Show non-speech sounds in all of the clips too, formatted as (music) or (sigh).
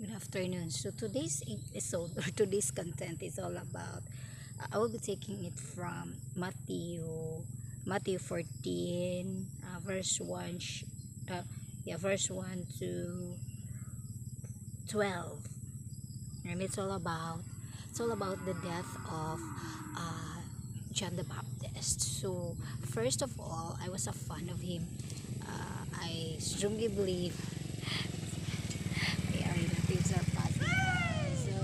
Good afternoon. So today's episode or (laughs) today's content is all about uh, I will be taking it from Matthew Matthew 14 uh, verse 1 sh- uh, yeah verse 1 to 12 and it's all about it's all about the death of uh, John the Baptist. So first of all I was a fan of him. Uh, I strongly believe my relatives are passing by so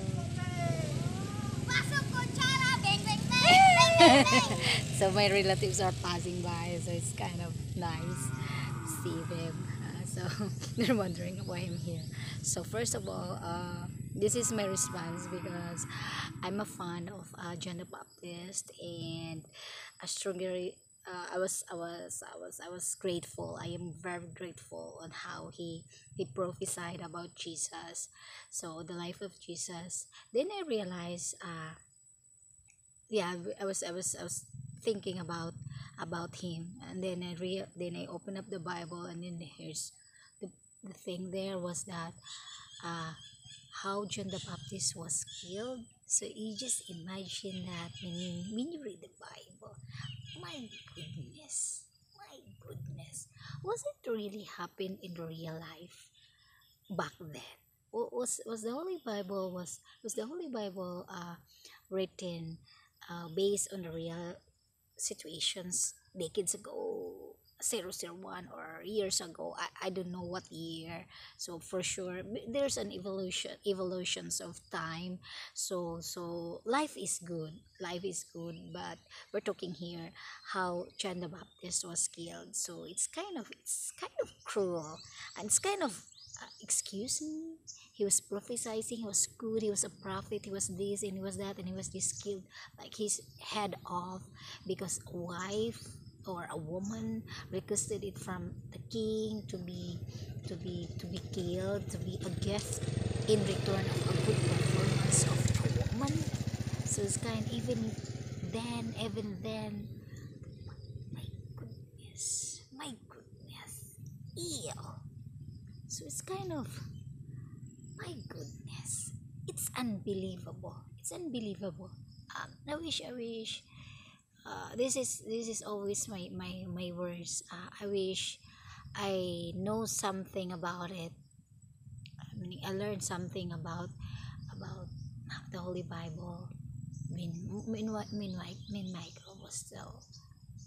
Pasok kutsara, beng beng beng, beng beng beng. (laughs) so my relatives are passing by so it's kind of nice to see them uh, so (laughs) they're wondering why i'm here so first of all uh, this is my response because i'm a fan of uh, john the baptist and i strongly uh, I was, I was, I was, I was grateful. I am very grateful on how he he prophesied about Jesus. So the life of Jesus. Then I realized, uh, yeah I was I was I was thinking about about him. And then I re then I opened up the Bible and then here's the the thing there was that uh how John the Baptist was killed. So you just imagine that when you when you read the Bible my goodness my goodness. Was it really happen in real life back then? Wa- was was the Holy Bible was was the Holy Bible uh written uh, based on the real situations decades ago zero zero one or years ago I, I don't know what year. So for sure there's an evolution evolutions of time. So so life is good life is good but we're talking here how John the Baptist was killed. So it's kind of it's kind of cruel and it's kind of excuse me? He was prophesying he was good he was a prophet he was this and he was that and he was just killed. Like his head off because a wife or a woman requested it from the king to be to be to be killed to be a gift in return of a good performance of a woman. So it's kind even then even then my goodness my goodness ew so it's kind of my goodness it's unbelievable. It's unbelievable. Um i wish i wish uh, this is this is always my my my words. Uh, i wish i know something about it. I mean i learned something about about the holy bible when when when, when, my, when michael was still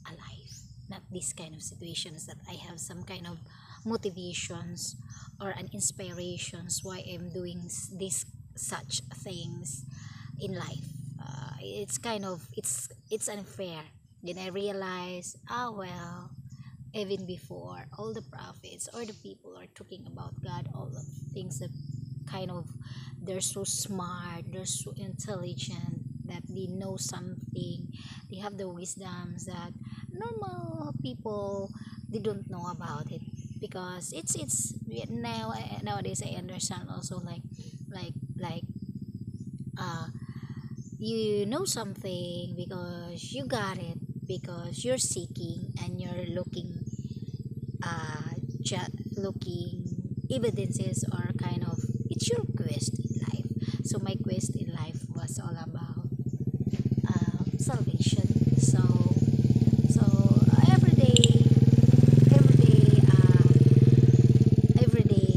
alive. Not this kind of situations that i have some kind of motivations or an inspirations why i'm doing this such things in life. Uh, it's kind of it's it's unfair. Then i realize ah well even before all the prophets or the people are talking about god all the things that kind of they're so smart they're so intelligent that they know something. They have the wisdoms that normal people they don't know about it because it's it's now nowadays i understand also like like like uh you know something because you got it because you're seeking and you're looking uh ju- looking evidences or kind of it's your quest in life. So my quest in life was all about uh, salvation so so every day every day uh, every day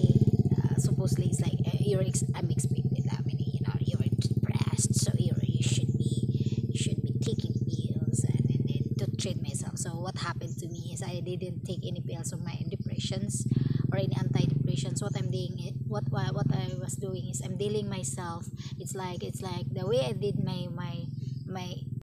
uh, supposedly it's like uh, you're ex- i'm expected that many. you know you're depressed so you're, you should be you should be taking pills and, and, and to treat myself so what happened to me is i didn't take any pills of my depressions or any antidepressants what i'm doing what what i was doing is i'm dealing myself it's like it's like the way i did my my my